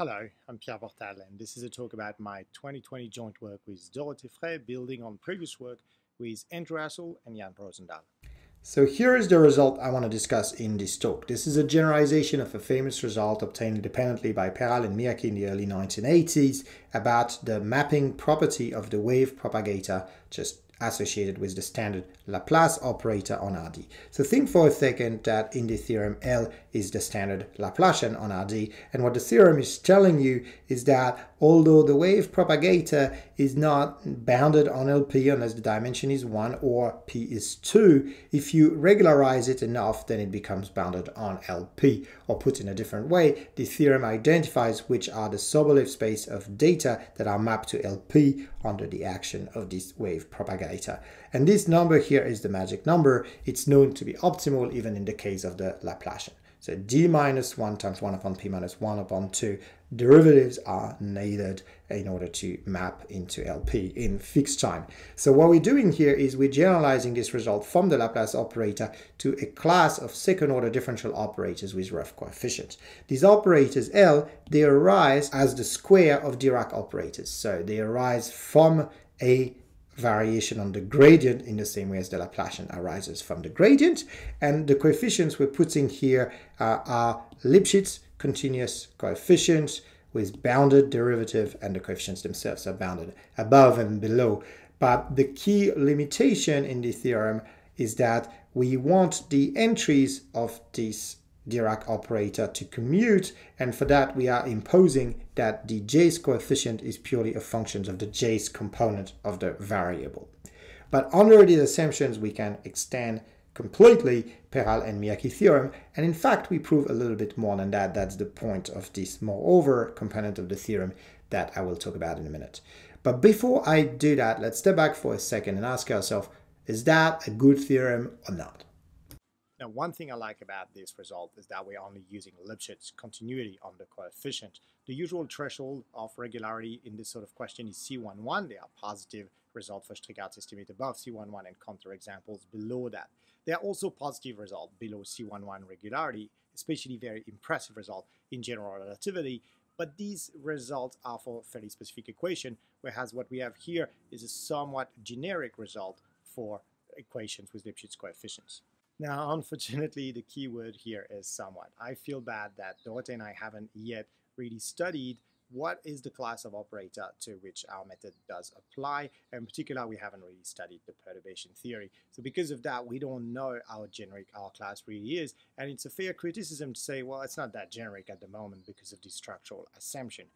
Hello, I'm Pierre Portal and this is a talk about my 2020 joint work with Dorothée Frey building on previous work with Andrew Hassell and Jan Rozendaal. So here is the result I want to discuss in this talk. This is a generalization of a famous result obtained independently by Peral and Miyachi in the early 1980s about the mapping property of the wave propagator just associated with the standard Laplace operator on RD. So think for a second that in the theorem L is the standard Laplacian on RD and what the theorem is telling you is that although the wave propagator is not bounded on LP unless the dimension is 1 or P is 2, if you regularize it enough then it becomes bounded on LP. Or put in a different way, the theorem identifies which are the Sobolev space of data that are mapped to LP under the action of this wave propagator. And this number here is the magic number. It's known to be optimal even in the case of the Laplacian. So d minus 1 times 1 upon p minus 1 upon 2 derivatives are needed in order to map into LP in fixed time. So what we're doing here is we're generalizing this result from the Laplace operator to a class of second order differential operators with rough coefficients. These operators L, they arise as the square of Dirac operators. So they arise from a variation on the gradient in the same way as the Laplacian arises from the gradient. And the coefficients we're putting here uh, are Lipschitz continuous coefficients with bounded derivative and the coefficients themselves are bounded above and below. But the key limitation in the theorem is that we want the entries of this Dirac operator to commute and for that we are imposing that the j's coefficient is purely a function of the j's component of the variable. But under these assumptions we can extend completely Peral and Miyachi theorem and in fact we prove a little bit more than that. That's the point of this moreover component of the theorem that I will talk about in a minute. But before I do that let's step back for a second and ask ourselves is that a good theorem or not? Now, one thing I like about this result is that we're only using Lipschitz continuity on the coefficient. The usual threshold of regularity in this sort of question is C11. There are positive results for Strichartz estimate above C11 and counterexamples below that. There are also positive results below C11 regularity, especially very impressive result in general relativity, but these results are for fairly specific equation, whereas what we have here is a somewhat generic result for equations with Lipschitz coefficients. Now, unfortunately, the key word here is somewhat. I feel bad that Dorothée and I haven't yet really studied what is the class of operator to which our method does apply. In particular, we haven't really studied the perturbation theory. So because of that, we don't know how generic our class really is. And it's a fair criticism to say, well, it's not that generic at the moment because of the structural assumption.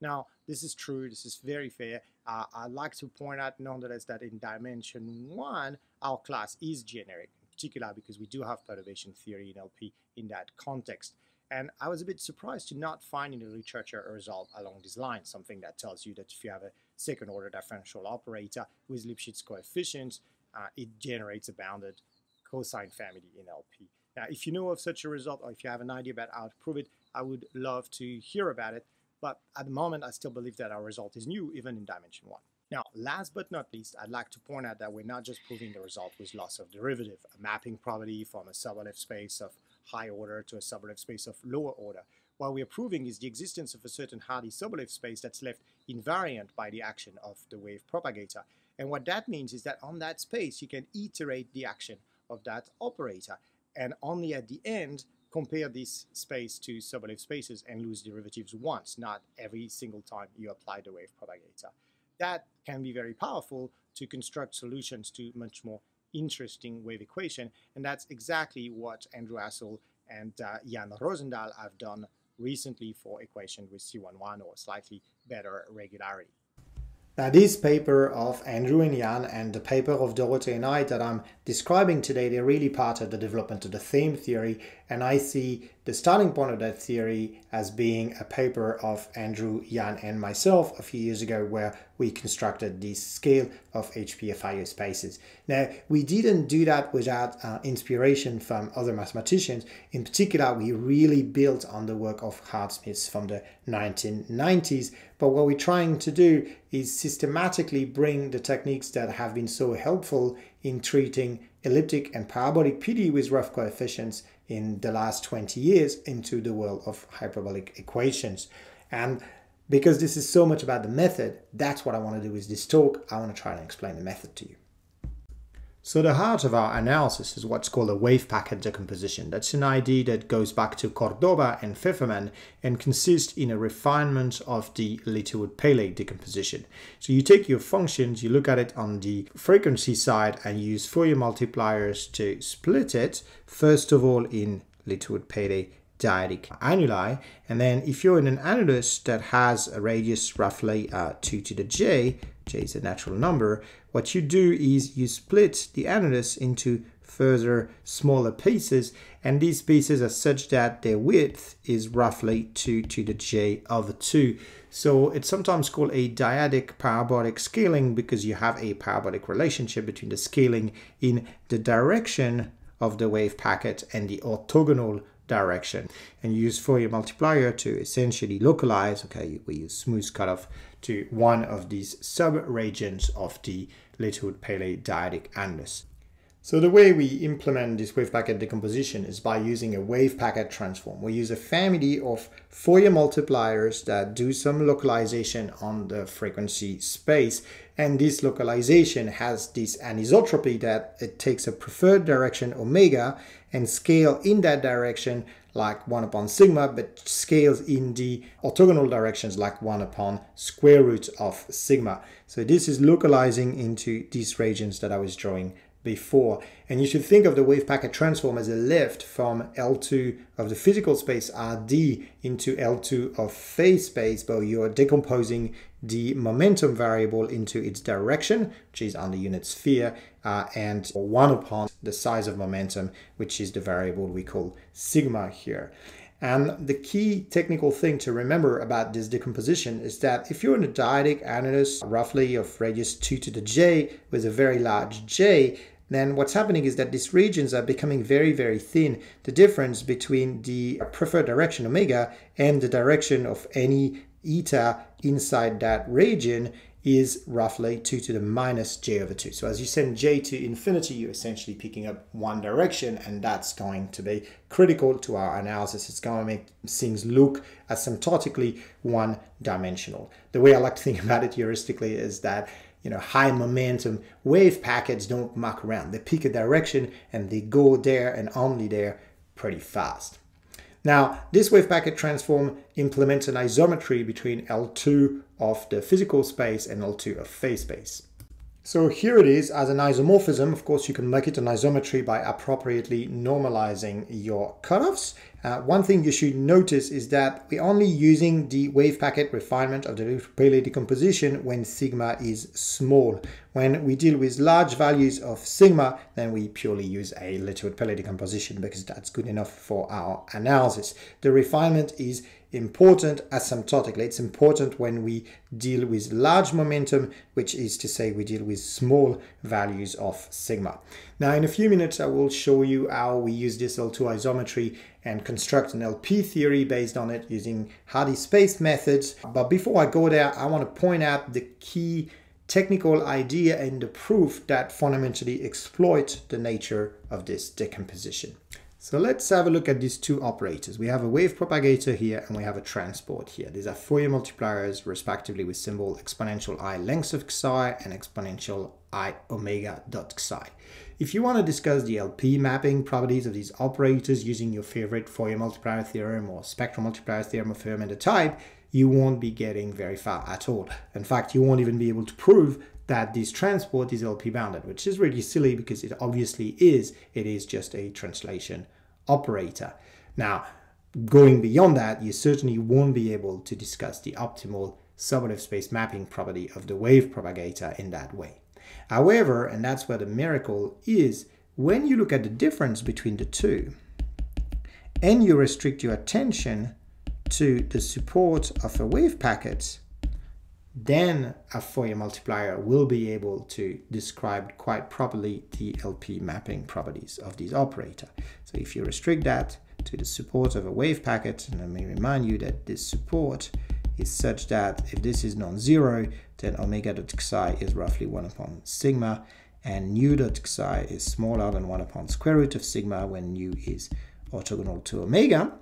Now, this is true, this is very fair. Uh, I'd like to point out nonetheless that in dimension one, our class is generic in particular because we do have perturbation theory in LP in that context. And I was a bit surprised to not find in the literature a result along this line, something that tells you that if you have a second order differential operator with Lipschitz coefficients, uh, it generates a bounded cosine family in LP. Now, if you know of such a result or if you have an idea about how to prove it, I would love to hear about it. But at the moment, I still believe that our result is new, even in dimension one. Now, last but not least, I'd like to point out that we're not just proving the result with loss of derivative, a mapping property from a Sobolev space of high order to a Sobolev space of lower order. What we are proving is the existence of a certain Hardy Sobolev space that's left invariant by the action of the wave propagator. And what that means is that on that space, you can iterate the action of that operator. And only at the end, compare this space to Sobolev spaces and lose derivatives once, not every single time you apply the wave propagator that can be very powerful to construct solutions to much more interesting wave equation. And that's exactly what Andrew Hassell and uh, Jan Rozendaal have done recently for equation with C11 or slightly better regularity. Now this paper of Andrew and Jan and the paper of Dorothée and I that I'm describing today, they're really part of the development of the same theory and I see the starting point of that theory as being a paper of Andrew, Jan and myself a few years ago where we constructed the scale of HPFIO spaces. Now, we didn't do that without uh, inspiration from other mathematicians. In particular, we really built on the work of Hart-Smith from the 1990s. But what we're trying to do is systematically bring the techniques that have been so helpful in treating elliptic and parabolic PD with rough coefficients in the last 20 years into the world of hyperbolic equations. And because this is so much about the method, that's what I want to do with this talk. I want to try and explain the method to you. So the heart of our analysis is what's called a wave packet decomposition. That's an idea that goes back to Cordoba and Fefferman and consists in a refinement of the Littlewood-Paley decomposition. So you take your functions, you look at it on the frequency side and use Fourier multipliers to split it, first of all in Littlewood-Paley dyadic annuli. And then if you're in an annulus that has a radius roughly uh, 2 to the j, j is a natural number, what you do is you split the annulus into further smaller pieces and these pieces are such that their width is roughly 2 to the j over 2. So it's sometimes called a dyadic parabolic scaling because you have a parabolic relationship between the scaling in the direction of the wave packet and the orthogonal direction and use Fourier multiplier to essentially localize, okay, we use smooth cutoff to one of these sub-regions of the Littlewood-Paley dyadic annulus. So the way we implement this wave packet decomposition is by using a wave packet transform. We use a family of Fourier multipliers that do some localization on the frequency space. And this localization has this anisotropy that it takes a preferred direction omega and scale in that direction like 1 upon sigma, but scales in the orthogonal directions like 1 upon square root of sigma. So this is localizing into these regions that I was drawing before. And you should think of the wave packet transform as a lift from L2 of the physical space RD into L2 of phase space, but you're decomposing the momentum variable into its direction, which is on the unit sphere, uh, and 1 upon the size of momentum, which is the variable we call sigma here. And the key technical thing to remember about this decomposition is that if you're in a dyadic annulus, roughly of radius 2 to the j, with a very large j, then what's happening is that these regions are becoming very, very thin. The difference between the preferred direction omega and the direction of any eta inside that region is roughly 2 to the minus j over 2. So as you send j to infinity, you're essentially picking up one direction, and that's going to be critical to our analysis. It's going to make things look asymptotically one-dimensional. The way I like to think about it heuristically is that you know, high momentum wave packets don't muck around. They pick a direction and they go there and only there pretty fast. Now, this wave packet transform implements an isometry between L2 of the physical space and L2 of phase space. So here it is as an isomorphism. Of course, you can make it an isometry by appropriately normalizing your cutoffs. Uh, one thing you should notice is that we're only using the wave packet refinement of the Paley decomposition when sigma is small. When we deal with large values of sigma, then we purely use a Littlewood-Paley decomposition because that's good enough for our analysis. The refinement is important asymptotically. It's important when we deal with large momentum, which is to say we deal with small values of sigma. Now in a few minutes I will show you how we use this L2 isometry and construct an LP theory based on it using Hardy space methods. But before I go there, I want to point out the key technical idea and the proof that fundamentally exploit the nature of this decomposition. So let's have a look at these two operators. We have a wave propagator here and we have a transport here. These are Fourier multipliers respectively with symbol exponential i length of psi and exponential i omega dot psi. If you want to discuss the LP mapping properties of these operators using your favorite Fourier multiplier theorem or spectral multiplier theorem of Fermat type, you won't be getting very far at all. In fact, you won't even be able to prove that this transport is LP bounded, which is really silly because it obviously is. It is just a translation operator. Now, going beyond that, you certainly won't be able to discuss the optimal Sobolev space mapping property of the wave propagator in that way. However, and that's where the miracle is, when you look at the difference between the two, and you restrict your attention to the support of a wave packet, then a Fourier multiplier will be able to describe quite properly the LP mapping properties of this operator. So if you restrict that to the support of a wave packet, and let me remind you that this support is such that if this is non-zero, then omega dot psi is roughly 1 upon sigma, and nu dot psi is smaller than 1 upon square root of sigma when nu is orthogonal to omega.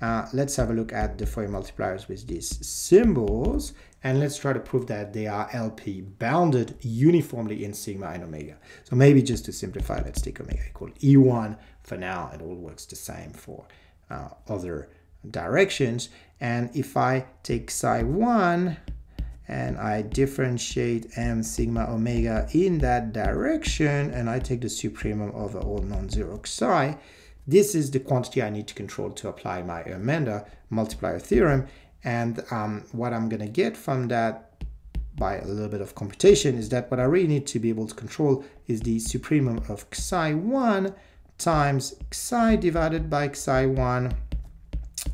uh, let's have a look at the Fourier multipliers with these symbols and let's try to prove that they are LP bounded uniformly in sigma and omega. So maybe just to simplify, let's take omega equal E1 for now. It all works the same for uh, other directions. And if I take psi 1 and I differentiate m sigma omega in that direction and I take the supremum over all non-zero psi, this is the quantity I need to control to apply my Hörmander multiplier theorem. And um, what I'm going to get from that by a little bit of computation is that what I really need to be able to control is the supremum of psi 1 times psi divided by psi 1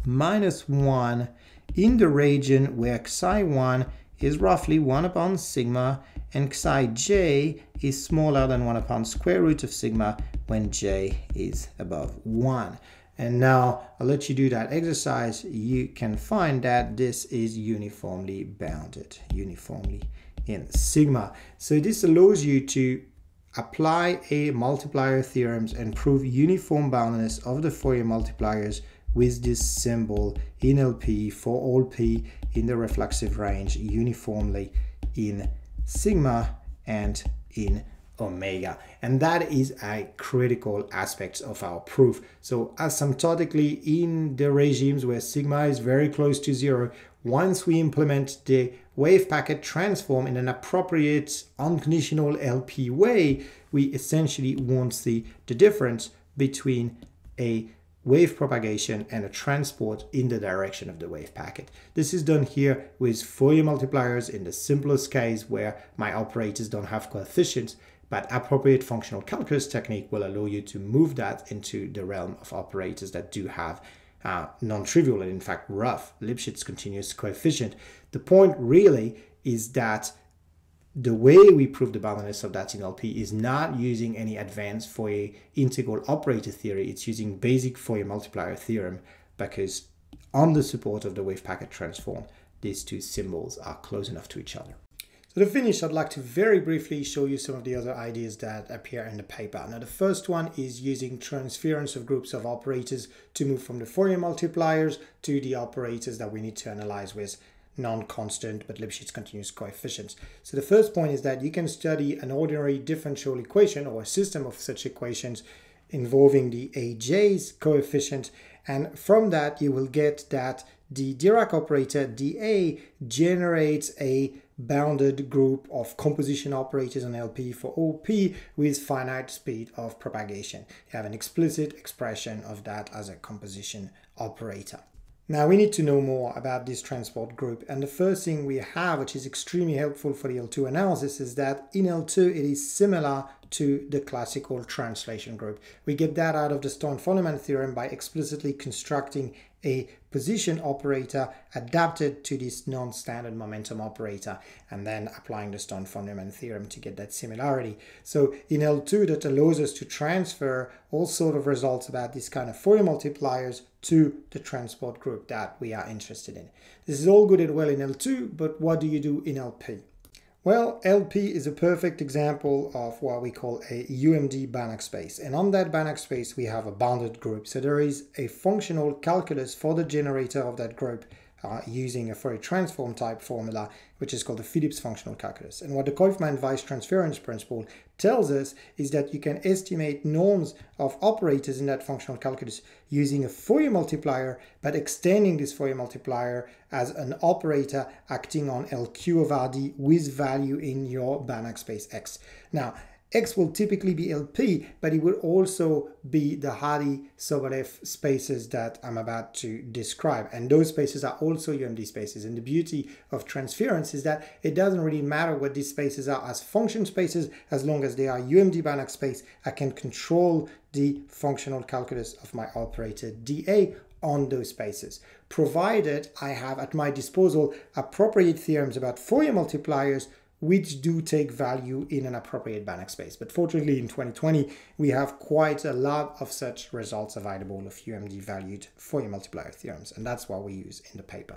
minus 1 in the region where psi 1 is roughly 1 upon sigma and psi j is smaller than 1 upon square root of sigma when j is above 1. And now I'll let you do that exercise. You can find that this is uniformly bounded, uniformly in sigma. So this allows you to apply a multiplier theorems and prove uniform boundedness of the Fourier multipliers with this symbol in LP for all P in the reflexive range uniformly in sigma and in omega. And that is a critical aspect of our proof. So asymptotically in the regimes where sigma is very close to zero once we implement the wave packet transform in an appropriate unconditional lp way we essentially won't see the difference between a wave propagation and a transport in the direction of the wave packet. This is done here with Fourier multipliers in the simplest case where my operators don't have coefficients but appropriate functional calculus technique will allow you to move that into the realm of operators that do have uh, non-trivial and in fact rough Lipschitz continuous coefficient. The point really is that the way we prove the boundedness of that in LP is not using any advanced Fourier integral operator theory. It's using basic Fourier multiplier theorem because on the support of the wave packet transform, these two symbols are close enough to each other. So to finish, I'd like to very briefly show you some of the other ideas that appear in the paper. Now, the first one is using transference of groups of operators to move from the Fourier multipliers to the operators that we need to analyze with non-constant but Lipschitz continuous coefficients. So the first point is that you can study an ordinary differential equation or a system of such equations involving the AJ's coefficient and from that you will get that the Dirac operator dA generates a bounded group of composition operators on LP for OP with finite speed of propagation. You have an explicit expression of that as a composition operator. Now we need to know more about this transport group and the first thing we have which is extremely helpful for the L2 analysis is that in L2 it is similar to the classical translation group. We get that out of the Stone-von Neumann theorem by explicitly constructing a position operator adapted to this non-standard momentum operator and then applying the Stone-von Neumann theorem to get that similarity. So in L2 that allows us to transfer all sort of results about this kind of Fourier multipliers to the transport group that we are interested in. This is all good and well in L2, but what do you do in LP? Well, LP is a perfect example of what we call a UMD Banach space. And on that Banach space, we have a bounded group. So there is a functional calculus for the generator of that group uh, using a Fourier transform type formula, which is called the Phillips functional calculus. And what the Coifman-Weiss transference principle tells us is that you can estimate norms of operators in that functional calculus using a Fourier multiplier, but extending this Fourier multiplier as an operator acting on LQ of RD with value in your Banach space X. Now, X will typically be LP, but it will also be the Hardy Sobolev spaces that I'm about to describe. And those spaces are also UMD spaces. And the beauty of transference is that it doesn't really matter what these spaces are as function spaces, as long as they are UMD Banach space, I can control the functional calculus of my operator dA on those spaces, provided I have at my disposal appropriate theorems about Fourier multipliers which do take value in an appropriate Banach space. But fortunately, in 2020, we have quite a lot of such results available of UMD valued Fourier multiplier theorems, and that's what we use in the paper.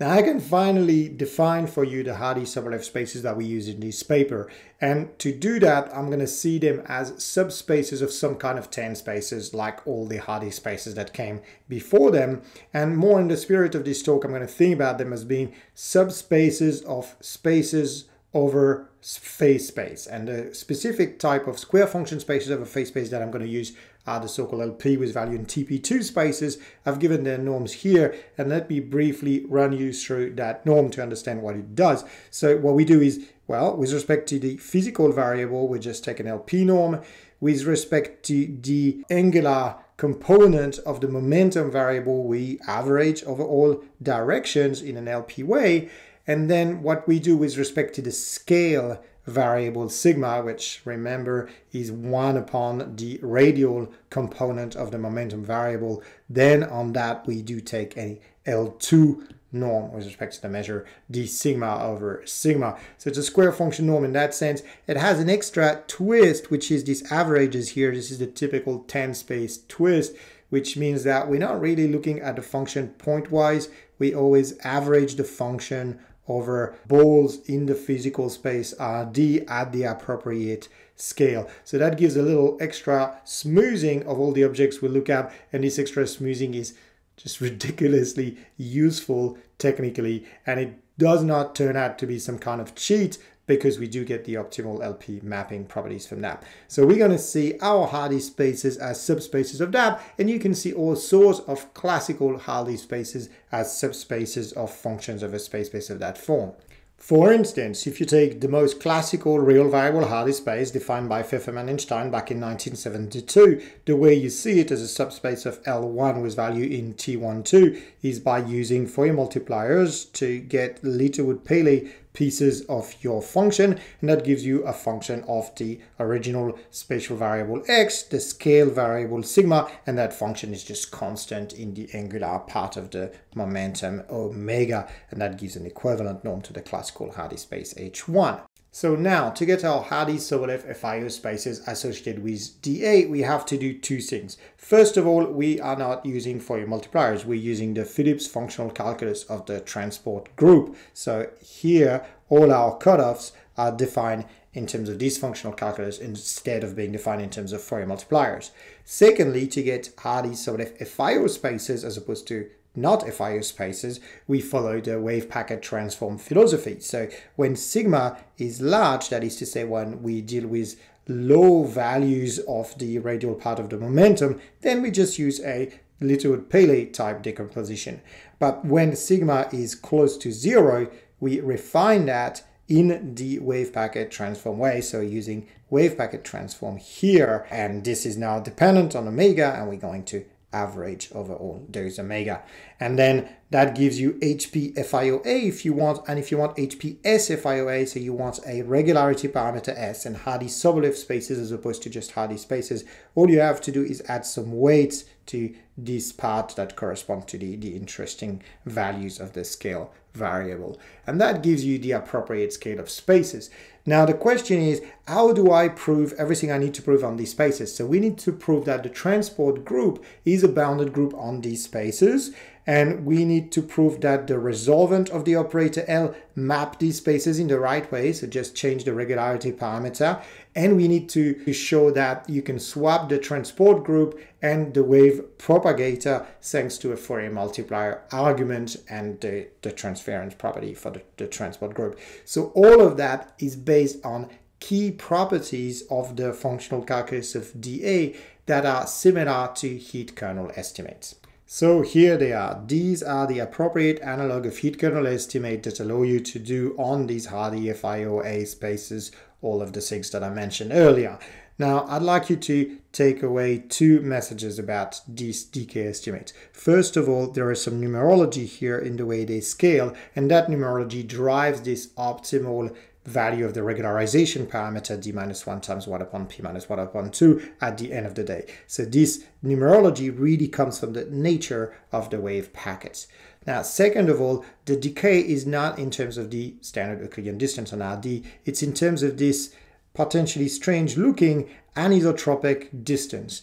Now I can finally define for you the Hardy Sobolev spaces that we use in this paper. And to do that, I'm going to see them as subspaces of some kind of tent spaces, like all the Hardy spaces that came before them. And more in the spirit of this talk, I'm going to think about them as being subspaces of spaces over phase space. And the specific type of square function spaces over phase space that I'm going to use are the so-called LP with value in TP2 spaces. I've given their norms here and let me briefly run you through that norm to understand what it does. So what we do is, well, with respect to the physical variable, we just take an LP norm. With respect to the angular component of the momentum variable, we average over all directions in an LP way. And then what we do with respect to the scale variable sigma, which remember is 1 upon the radial component of the momentum variable. Then on that we do take a L2 norm with respect to the measure d sigma over sigma. So it's a square function norm in that sense. It has an extra twist, which is this averages here. This is the typical tent space twist, which means that we're not really looking at the function pointwise. We always average the function over balls in the physical space are D at the appropriate scale. So that gives a little extra smoothing of all the objects we look at and this extra smoothing is just ridiculously useful technically and it does not turn out to be some kind of cheat because we do get the optimal LP mapping properties from that. So we're going to see our Hardy spaces as subspaces of that, and you can see all sorts of classical Hardy spaces as subspaces of functions of a space space of that form. For instance, if you take the most classical real variable Hardy space defined by Fefferman and Stein back in 1972, the way you see it as a subspace of L1 with value in T12 is by using Fourier multipliers to get Littlewood-Paley pieces of your function and that gives you a function of the original spatial variable x, the scale variable sigma, and that function is just constant in the angular part of the momentum omega, and that gives an equivalent norm to the classical Hardy space H1. So now to get our Hardy Sobolev FIO spaces associated with DA, we have to do two things. First of all, we are not using Fourier multipliers. We're using the Phillips functional calculus of the transport group. So here, all our cutoffs are defined in terms of this functional calculus instead of being defined in terms of Fourier multipliers. Secondly, to get Hardy Sobolev FIO spaces as opposed to not FIO spaces, we follow the wave packet transform philosophy. So when sigma is large, that is to say when we deal with low values of the radial part of the momentum, then we just use a Littlewood-Paley type decomposition. But when sigma is close to zero, we refine that in the wave packet transform way. So using wave packet transform here, and this is now dependent on omega, and we're going to average over all those omega. And then that gives you HP FIOA if you want, and if you want HPS FIOA, so you want a regularity parameter S and Hardy Sobolev spaces as opposed to just Hardy spaces, all you have to do is add some weights to this part that correspond to the, the interesting values of the scale variable. And that gives you the appropriate scale of spaces. Now the question is, how do I prove everything I need to prove on these spaces? So we need to prove that the transport group is a bounded group on these spaces and we need to prove that the resolvent of the operator L map these spaces in the right way, so just change the regularity parameter, and we need to show that you can swap the transport group and the wave propagator thanks to a Fourier multiplier argument and the, the transference property for the, the transport group. So all of that is based on key properties of the functional calculus of dA that are similar to heat kernel estimates. So here they are. These are the appropriate analog of heat kernel estimate that allow you to do on these Hardy FIOA spaces all of the things that I mentioned earlier. Now, I'd like you to take away two messages about these decay estimates. First of all, there is some numerology here in the way they scale, and that numerology drives this optimal value of the regularization parameter d minus 1 times 1 upon p minus 1 upon 2 at the end of the day. So this numerology really comes from the nature of the wave packets. Now, second of all, the decay is not in terms of the standard Euclidean distance on RD, it's in terms of this potentially strange looking anisotropic distance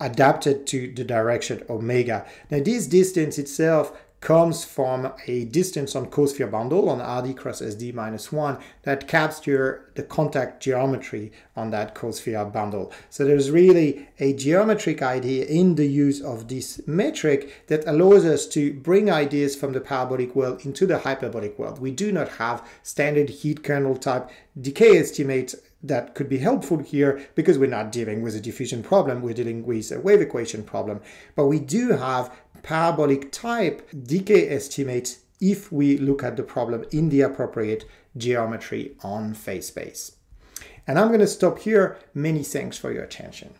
adapted to the direction omega. Now this distance itself comes from a distance on cosphere bundle on RD cross SD minus 1 that capture the contact geometry on that cosphere bundle. So there's really a geometric idea in the use of this metric that allows us to bring ideas from the parabolic world into the hyperbolic world. We do not have standard heat kernel type decay estimates that could be helpful here because we're not dealing with a diffusion problem, we're dealing with a wave equation problem. But we do have parabolic type decay estimates if we look at the problem in the appropriate geometry on phase space. And I'm going to stop here. Many thanks for your attention.